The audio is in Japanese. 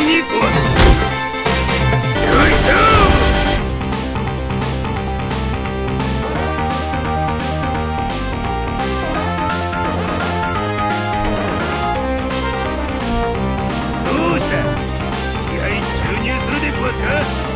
によいしょ。どうした気合注入するでごわすか